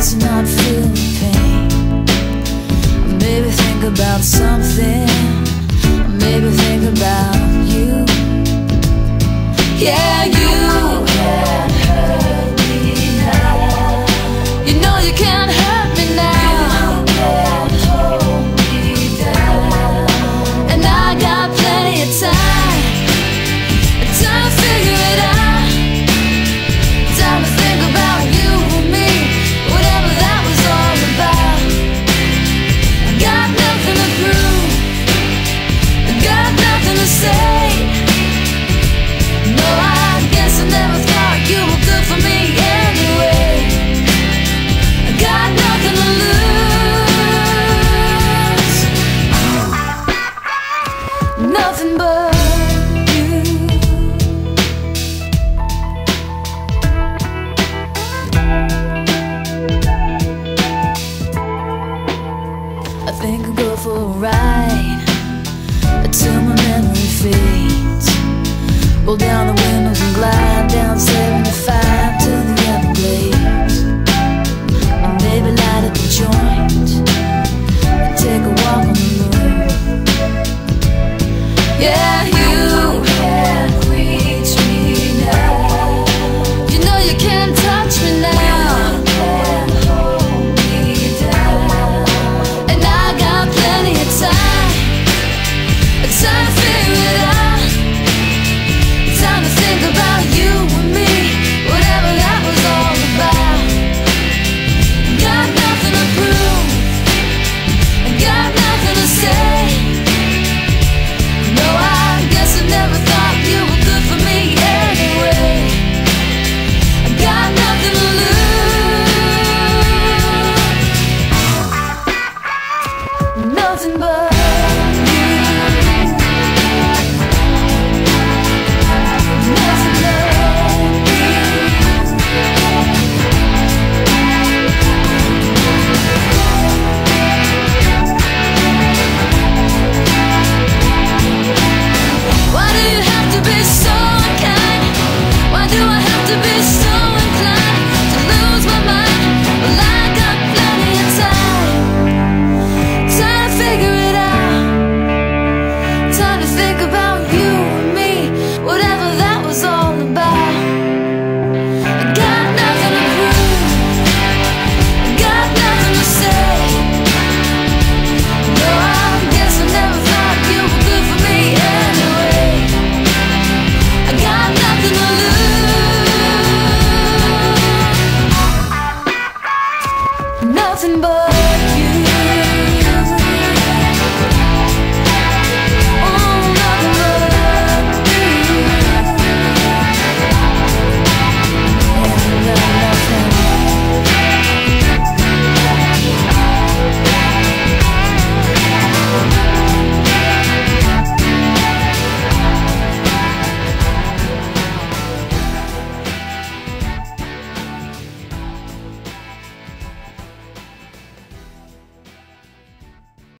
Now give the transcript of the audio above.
does not feel pain. Maybe think about something. Maybe think about you. Yeah, you. You know you can't people down the way.